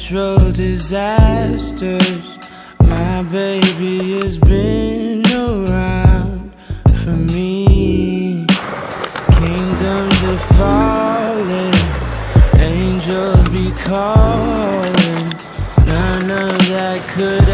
natural disasters. My baby has been around for me. Kingdoms are falling, angels be calling. None of that could